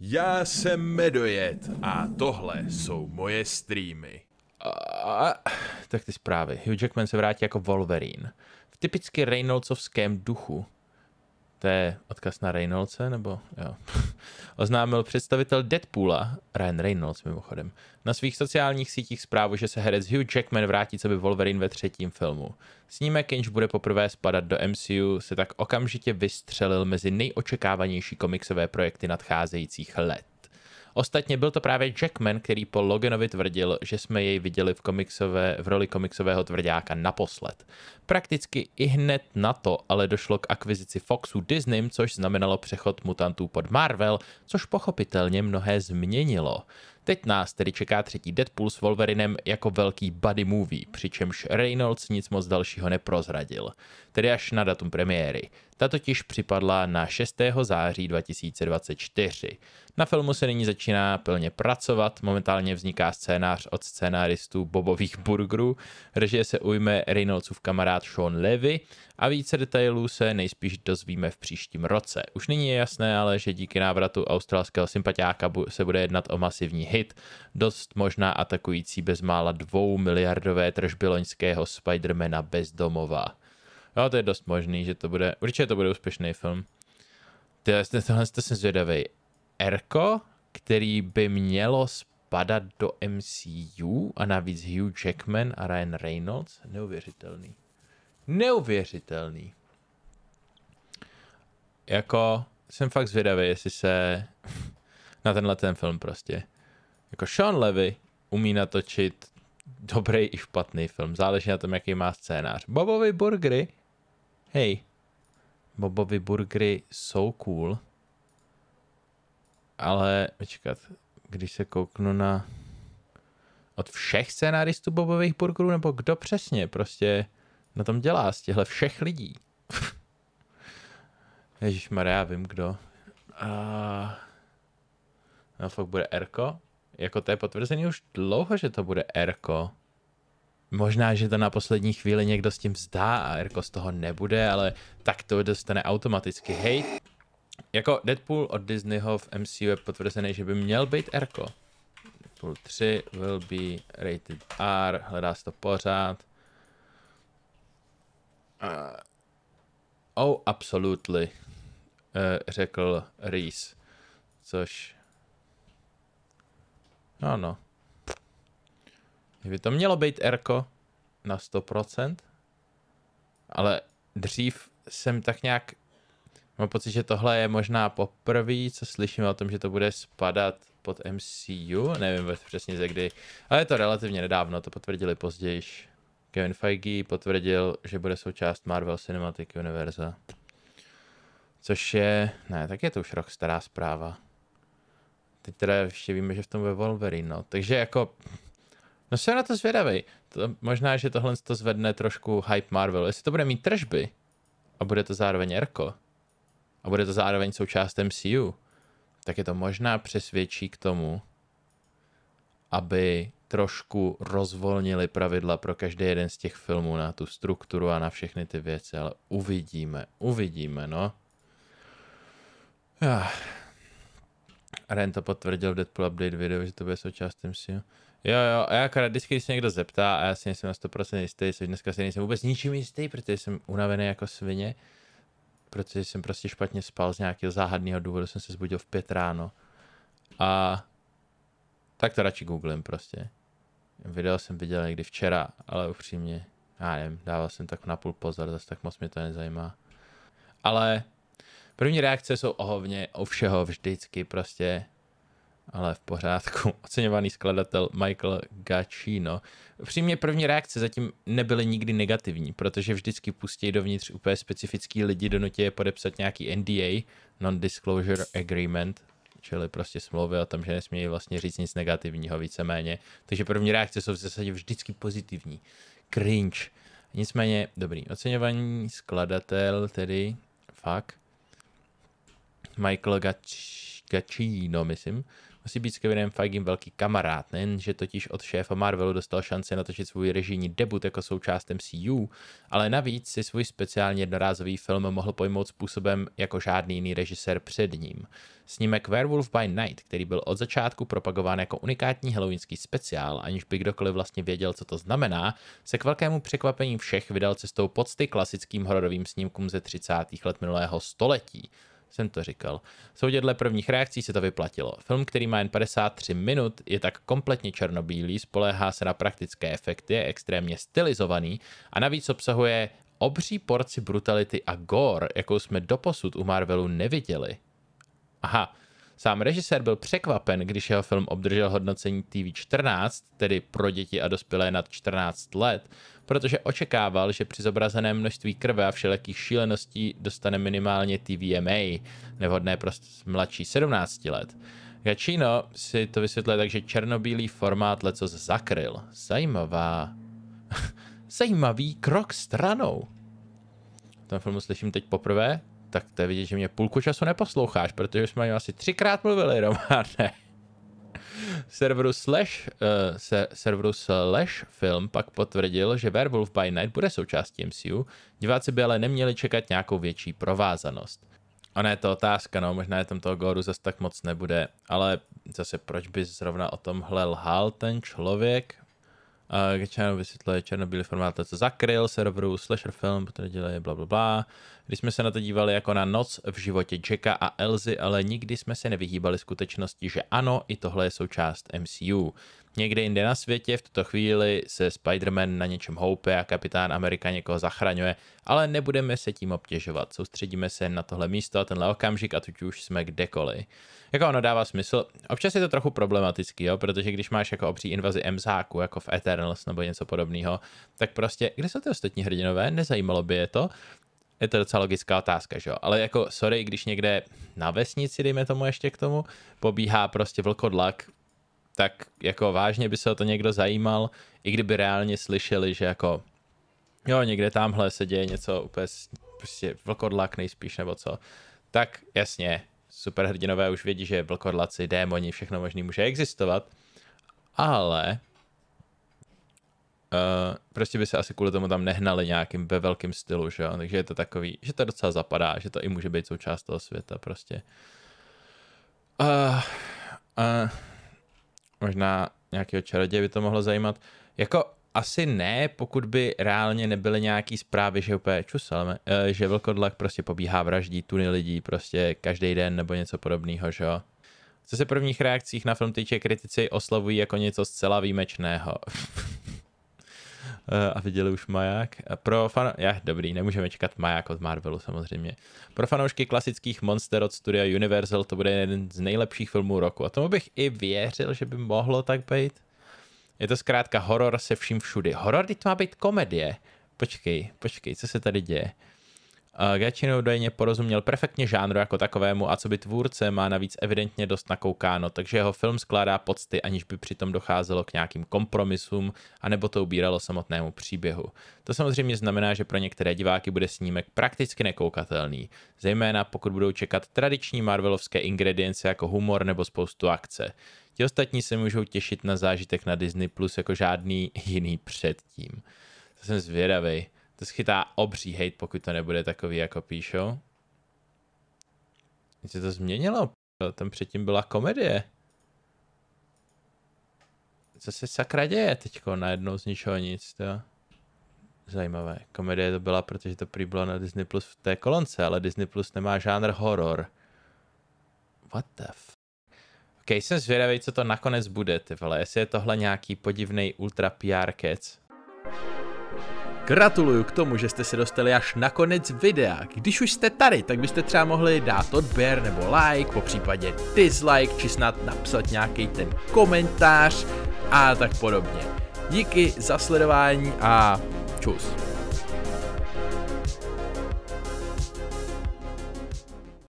Já jsem Medojet a tohle jsou moje streamy. A, tak ty zprávy. Hugh Jackman se vrátí jako Wolverine. V typicky Reynoldsovském duchu. To je odkaz na Reynoldse, nebo jo. Oznámil představitel Deadpoola, Ryan Reynolds mimochodem, na svých sociálních sítích zprávu, že se herec Hugh Jackman vrátí co by Wolverine ve třetím filmu. Snímek, jenž bude poprvé spadat do MCU, se tak okamžitě vystřelil mezi nejočekávanější komiksové projekty nadcházejících let. Ostatně byl to právě Jackman, který po Loganovi tvrdil, že jsme jej viděli v, komiksové, v roli komiksového tvrdáka naposled. Prakticky i hned na to ale došlo k akvizici Foxu Disney, což znamenalo přechod mutantů pod Marvel, což pochopitelně mnohé změnilo. Teď nás tedy čeká třetí Deadpool s Wolverinem jako velký buddy movie, přičemž Reynolds nic moc dalšího neprozradil, tedy až na datum premiéry. Ta totiž připadla na 6. září 2024. Na filmu se nyní začíná plně pracovat, momentálně vzniká scénář od scénáristů Bobových burgerů, režie se ujme Reynoldsův kamarád Sean Levy a více detailů se nejspíš dozvíme v příštím roce. Už nyní je jasné ale, že díky návratu australského sympatiáka se bude jednat o masivní hit, dost možná atakující bezmála dvou miliardové tržby loňského Spidermana bezdomova. Jo, to je dost možný, že to bude, určitě to bude úspěšný film. Tyhle, tohle to jsem zvědavý. Erko, který by mělo spadat do MCU a navíc Hugh Jackman a Ryan Reynolds, neuvěřitelný. Neuvěřitelný. Jako, jsem fakt zvědavý, jestli se na tenhle ten film prostě. Jako Sean Levy umí natočit dobrý i špatný film. Záleží na tom, jaký má scénář. Bobovy burgery. Hej. Bobovy burgery jsou cool. Ale, počkat, když se kouknu na od všech scénáristů Bobových burgerů, nebo kdo přesně prostě na tom dělá z těchto všech lidí. Ježíš Maria, vím kdo. Uh, no fakt bude Erko. Jako to je potvrzený už dlouho, že to bude Erko. Možná, že to na poslední chvíli někdo s tím vzdá a Erko z toho nebude, ale tak to dostane automaticky. Hej, jako Deadpool od Disneyho v MCU je potvrzený, že by měl být Erko. Deadpool 3 will be rated R, hledá se to pořád. Uh, oh, absolutely, uh, řekl Reese, což... No, no. Kdyby to mělo být Erko na 100%, ale dřív jsem tak nějak Mám pocit, že tohle je možná poprvé, co slyšíme o tom, že to bude spadat pod MCU, nevím přesně ze kdy, ale je to relativně nedávno, to potvrdili později. Kevin Feige potvrdil, že bude součást Marvel Cinematic Universe. Což je, ne, tak je to už rok stará zpráva. Teď teda ještě víme, že v tom ve Wolverine, no. Takže jako, no jsem na to zvědavý. To, možná, že tohle to zvedne trošku hype Marvel. Jestli to bude mít tržby a bude to zároveň Erko, a bude to zároveň součást MCU, tak je to možná přesvědčí k tomu, aby trošku rozvolnili pravidla pro každý jeden z těch filmů na tu strukturu a na všechny ty věci, ale uvidíme, uvidíme, no. Ja. Ren to potvrdil v Deadpool Update video, že to bude součást MCU. Jo, jo, a já akorát vždycky, když se někdo zeptá a já si nejsem na 100% jistý, což dneska si nejsem vůbec ničím jistý, protože jsem unavený jako svině, protože jsem prostě špatně spal z nějakého záhadného důvodu, jsem se zbudil v pět ráno. A tak to radši googlím prostě. Video jsem viděl někdy včera, ale upřímně, já nevím, dával jsem tak napůl pozor, zase tak moc mě to nezajímá. Ale první reakce jsou ohovně o všeho vždycky prostě ale v pořádku. Oceňovaný skladatel Michael Gacino. Přímě první reakce zatím nebyly nikdy negativní, protože vždycky pustí dovnitř úplně specifický lidi, donutí je podepsat nějaký NDA, Non-Disclosure Agreement, čili prostě smlouvy o tom, že nesmějí vlastně říct nic negativního víceméně. Takže první reakce jsou v zásadě vždycky pozitivní. Cringe. Nicméně, dobrý, oceňovaný skladatel, tedy, fakt, Michael Gacino Giacchino, myslím, musí být s Kevinem Feigem velký kamarád, nejen, že totiž od šéfa Marvelu dostal šanci natočit svůj režijní debut jako součást MCU, ale navíc si svůj speciálně jednorázový film mohl pojmout způsobem jako žádný jiný režisér před ním. Snímek Werewolf by Night, který byl od začátku propagován jako unikátní halloweenský speciál, aniž by kdokoliv vlastně věděl, co to znamená, se k velkému překvapení všech vydal cestou pocty klasickým hororovým snímkům ze 30. let minulého století jsem to říkal. Soudě dle prvních reakcí se to vyplatilo. Film, který má jen 53 minut, je tak kompletně černobílý, spoléhá se na praktické efekty, je extrémně stylizovaný a navíc obsahuje obří porci brutality a gore, jakou jsme doposud u Marvelu neviděli. Aha, Sám režisér byl překvapen, když jeho film obdržel hodnocení TV14, tedy pro děti a dospělé nad 14 let, protože očekával, že při zobrazeném množství krve a všelijakých šíleností dostane minimálně TVMA, nevhodné pro mladší 17 let. Gacino si to vysvětluje tak, že černobílý formát leco zakryl. Zajímavá. Zajímavý krok stranou. V tom filmu slyším teď poprvé, tak to je vidět, že mě půlku času neposloucháš, protože jsme asi třikrát mluvili, Romane. Serveru Slash, uh, se, serveru Slash Film pak potvrdil, že Werewolf by Night bude součástí MCU. Diváci by ale neměli čekat nějakou větší provázanost. Ona je to otázka, no, možná je tam toho góru zase tak moc nebude, ale zase proč by zrovna o tomhle lhal ten člověk? Uh, Gečano vysvětluje černobílý formát, to, co zakryl serveru Slasher Film, dělají bla, bla, bla. Když jsme se na to dívali jako na noc v životě Jacka a Elzy, ale nikdy jsme se nevyhýbali skutečnosti, že ano, i tohle je součást MCU. Někde jinde na světě v tuto chvíli se Spider-Man na něčem houpe a kapitán Amerika někoho zachraňuje, ale nebudeme se tím obtěžovat. Soustředíme se na tohle místo a tenhle okamžik a tuď už jsme kdekoliv. Jako ono dává smysl. Občas je to trochu problematický, jo, protože když máš jako obří invazi Mzáku, jako v Eternals nebo něco podobného, tak prostě, kde jsou ty ostatní hrdinové? Nezajímalo by je to je to docela logická otázka, že jo? Ale jako, sorry, když někde na vesnici, dejme tomu ještě k tomu, pobíhá prostě vlkodlak, tak jako vážně by se o to někdo zajímal, i kdyby reálně slyšeli, že jako jo, někde tamhle se děje něco úplně prostě vlkodlak nejspíš nebo co, tak jasně, superhrdinové už vědí, že vlkodlaci, démoni, všechno možný může existovat, ale Uh, prostě by se asi kvůli tomu tam nehnali nějakým ve velkým stylu, že jo? Takže je to takový, že to docela zapadá, že to i může být součást toho světa prostě. Uh, uh, možná nějakého čaroděje by to mohlo zajímat. Jako asi ne, pokud by reálně nebyly nějaký zprávy, že úplně čuselme, uh, že vlkodlak prostě pobíhá vraždí tuny lidí prostě každý den nebo něco podobného, že jo? Co se prvních reakcích na film týče, kritici oslavují jako něco zcela výjimečného. Eh, a viděli už Maják. Pro fan... Já, dobrý, nemůžeme čekat Maják od Marvelu samozřejmě. Pro fanoušky klasických monster od studia Universal to bude jeden z nejlepších filmů roku. A tomu bych i věřil, že by mohlo tak být. Je to zkrátka horor se vším všudy. Horor, to má být komedie. Počkej, počkej, co se tady děje? Gacino údajně porozuměl perfektně žánru jako takovému a co by tvůrce má navíc evidentně dost nakoukáno, takže jeho film skládá pocty, aniž by přitom docházelo k nějakým kompromisům, anebo to ubíralo samotnému příběhu. To samozřejmě znamená, že pro některé diváky bude snímek prakticky nekoukatelný, zejména pokud budou čekat tradiční marvelovské ingredience jako humor nebo spoustu akce. Ti ostatní se můžou těšit na zážitek na Disney Plus jako žádný jiný předtím. To jsem zvědavý. To schytá obří hate, pokud to nebude takový, jako píšou. Se to změnilo, tam předtím byla komedie. Co se sakra děje teďko najednou z ničeho nic, to Zajímavé. Komedie to byla, protože to prý bylo na Disney Plus v té kolonce, ale Disney Plus nemá žánr horor. What the f... Ok, jsem zvědavý, co to nakonec bude, ty vole. Jestli je tohle nějaký podivný ultra PR kec. Gratuluju k tomu, že jste se dostali až na konec videa. Když už jste tady, tak byste třeba mohli dát odběr nebo like, po případě dislike, či snad napsat nějaký ten komentář a tak podobně. Díky za sledování a čus.